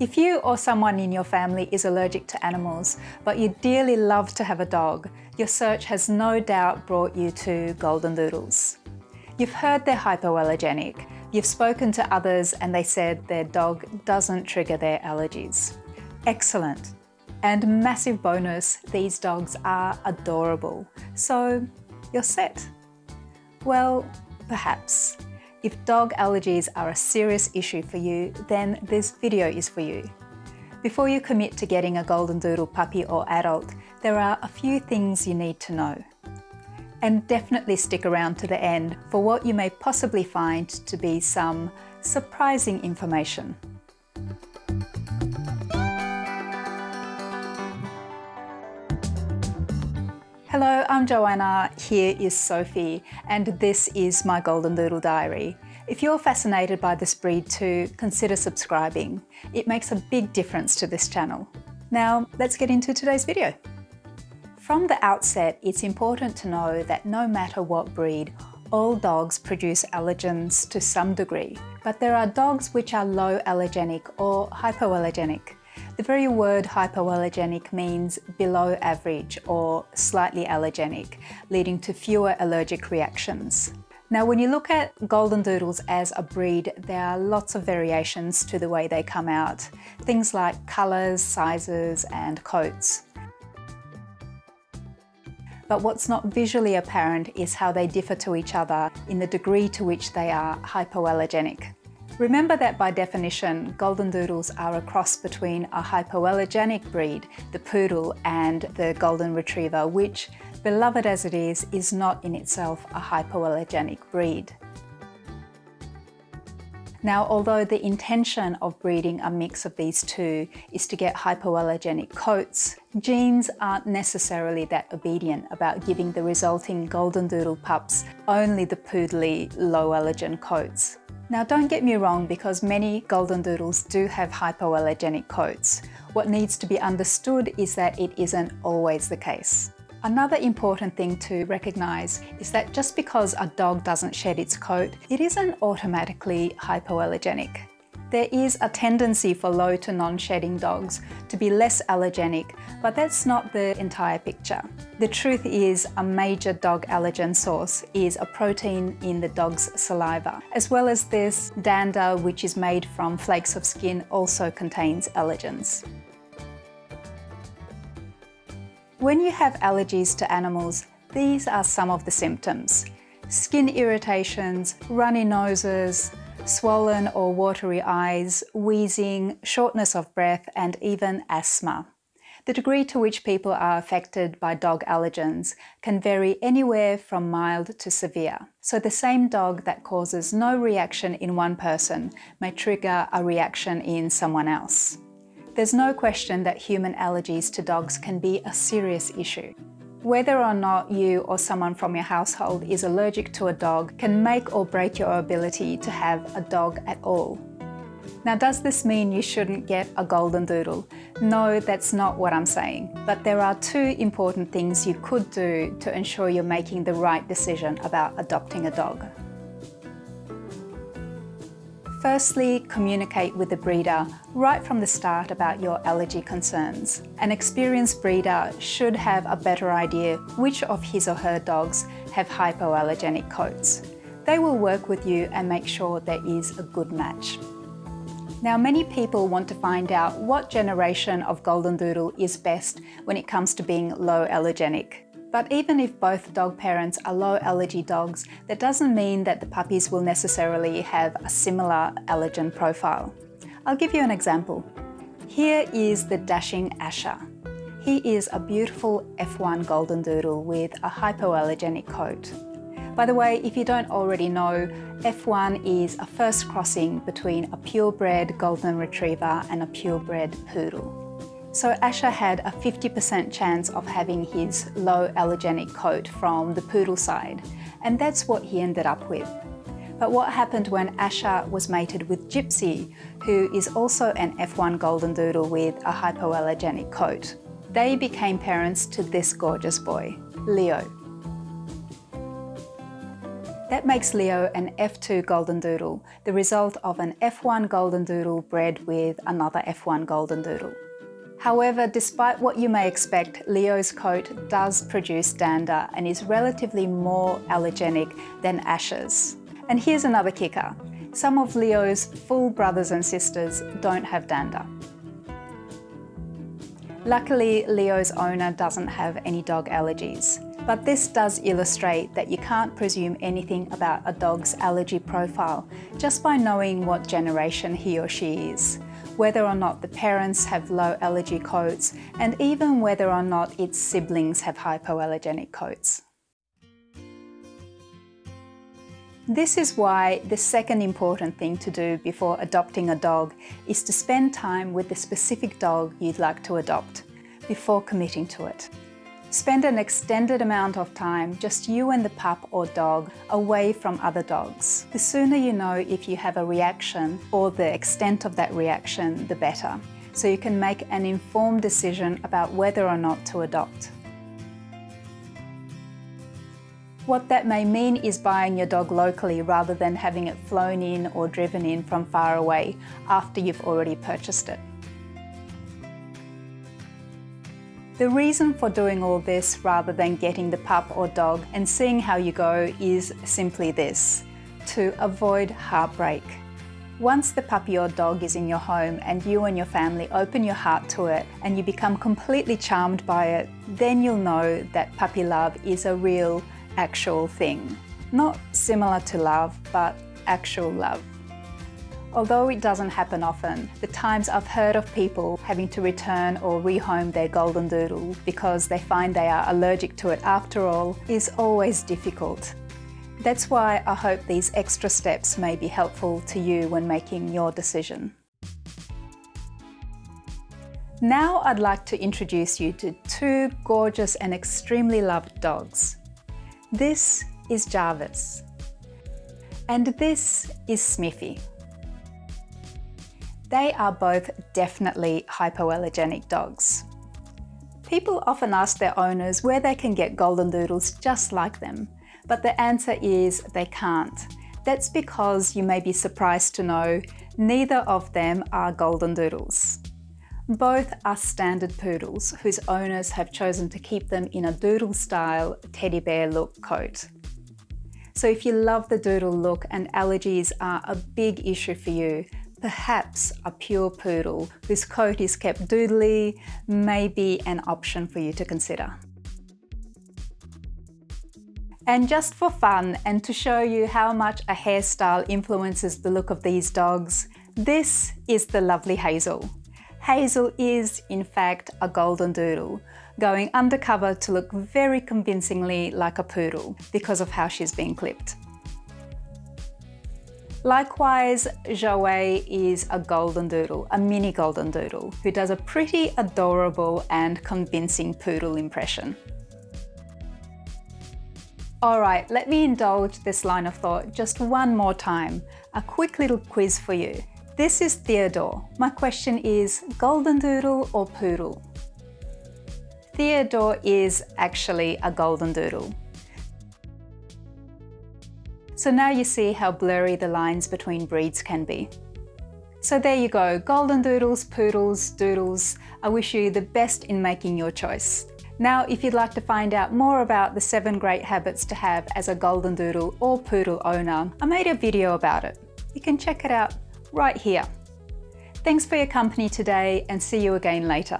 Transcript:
If you or someone in your family is allergic to animals, but you dearly love to have a dog, your search has no doubt brought you to Golden Doodles. You've heard they're hypoallergenic, you've spoken to others and they said their dog doesn't trigger their allergies. Excellent. And massive bonus, these dogs are adorable. So you're set. Well, perhaps. If dog allergies are a serious issue for you, then this video is for you. Before you commit to getting a Golden Doodle puppy or adult, there are a few things you need to know. And definitely stick around to the end for what you may possibly find to be some surprising information. Hello, I'm Joanna, here is Sophie, and this is my Golden Doodle Diary. If you're fascinated by this breed too, consider subscribing. It makes a big difference to this channel. Now, let's get into today's video. From the outset, it's important to know that no matter what breed, all dogs produce allergens to some degree, but there are dogs which are low allergenic or hypoallergenic. The very word hypoallergenic means below average or slightly allergenic, leading to fewer allergic reactions. Now, when you look at Golden Doodles as a breed, there are lots of variations to the way they come out. Things like colours, sizes and coats. But what's not visually apparent is how they differ to each other in the degree to which they are hypoallergenic. Remember that by definition, Golden Doodles are a cross between a hypoallergenic breed, the Poodle, and the Golden Retriever, which, beloved as it is, is not in itself a hypoallergenic breed. Now, although the intention of breeding a mix of these two is to get hypoallergenic coats, genes aren't necessarily that obedient about giving the resulting Golden Doodle pups only the poodly low allergen coats. Now don't get me wrong because many golden doodles do have hypoallergenic coats. What needs to be understood is that it isn't always the case. Another important thing to recognise is that just because a dog doesn't shed its coat, it isn't automatically hypoallergenic. There is a tendency for low to non-shedding dogs to be less allergenic, but that's not the entire picture. The truth is a major dog allergen source is a protein in the dog's saliva, as well as this dander which is made from flakes of skin also contains allergens. When you have allergies to animals, these are some of the symptoms. Skin irritations, runny noses, swollen or watery eyes, wheezing, shortness of breath, and even asthma. The degree to which people are affected by dog allergens can vary anywhere from mild to severe. So the same dog that causes no reaction in one person may trigger a reaction in someone else. There's no question that human allergies to dogs can be a serious issue. Whether or not you or someone from your household is allergic to a dog can make or break your ability to have a dog at all. Now, does this mean you shouldn't get a golden doodle? No, that's not what I'm saying. But there are two important things you could do to ensure you're making the right decision about adopting a dog. Firstly, communicate with the breeder right from the start about your allergy concerns. An experienced breeder should have a better idea which of his or her dogs have hypoallergenic coats. They will work with you and make sure there is a good match. Now, many people want to find out what generation of Golden Doodle is best when it comes to being low allergenic. But even if both dog parents are low allergy dogs, that doesn't mean that the puppies will necessarily have a similar allergen profile. I'll give you an example. Here is the dashing Asher. He is a beautiful F1 Golden Doodle with a hypoallergenic coat. By the way, if you don't already know, F1 is a first crossing between a purebred Golden Retriever and a purebred Poodle. So Asher had a 50% chance of having his low allergenic coat from the poodle side, and that's what he ended up with. But what happened when Asher was mated with Gypsi, who is also an F1 Golden Doodle with a hypoallergenic coat? They became parents to this gorgeous boy, Leo. That makes Leo an F2 Golden Doodle, the result of an F1 Golden Doodle bred with another F1 Golden Doodle. However, despite what you may expect, Leo's coat does produce dander and is relatively more allergenic than Ash's. And here's another kicker. Some of Leo's full brothers and sisters don't have dander. Luckily, Leo's owner doesn't have any dog allergies. But this does illustrate that you can't presume anything about a dog's allergy profile just by knowing what generation he or she is, whether or not the parents have low allergy coats, and even whether or not its siblings have hypoallergenic coats. This is why the second important thing to do before adopting a dog is to spend time with the specific dog you'd like to adopt before committing to it. Spend an extended amount of time, just you and the pup or dog, away from other dogs. The sooner you know if you have a reaction or the extent of that reaction, the better. So you can make an informed decision about whether or not to adopt. What that may mean is buying your dog locally rather than having it flown in or driven in from far away after you've already purchased it. The reason for doing all this rather than getting the pup or dog and seeing how you go is simply this, to avoid heartbreak. Once the puppy or dog is in your home and you and your family open your heart to it and you become completely charmed by it, then you'll know that puppy love is a real, actual thing. Not similar to love, but actual love. Although it doesn't happen often, the times I've heard of people having to return or rehome their golden doodle because they find they are allergic to it after all is always difficult. That's why I hope these extra steps may be helpful to you when making your decision. Now I'd like to introduce you to two gorgeous and extremely loved dogs. This is Jarvis. And this is Smiffy. They are both definitely hypoallergenic dogs. People often ask their owners where they can get golden doodles just like them, but the answer is they can't. That's because you may be surprised to know neither of them are golden doodles. Both are standard poodles whose owners have chosen to keep them in a doodle style teddy bear look coat. So if you love the doodle look and allergies are a big issue for you, Perhaps a pure poodle whose coat is kept doodly may be an option for you to consider. And just for fun and to show you how much a hairstyle influences the look of these dogs, this is the lovely Hazel. Hazel is, in fact, a golden doodle, going undercover to look very convincingly like a poodle because of how she's been clipped. Likewise, Jouet is a golden doodle, a mini golden doodle, who does a pretty adorable and convincing poodle impression. Alright, let me indulge this line of thought just one more time. A quick little quiz for you. This is Theodore. My question is golden doodle or poodle? Theodore is actually a golden doodle. So now you see how blurry the lines between breeds can be. So there you go, golden doodles, poodles, doodles. I wish you the best in making your choice. Now, if you'd like to find out more about the seven great habits to have as a golden doodle or poodle owner, I made a video about it. You can check it out right here. Thanks for your company today and see you again later.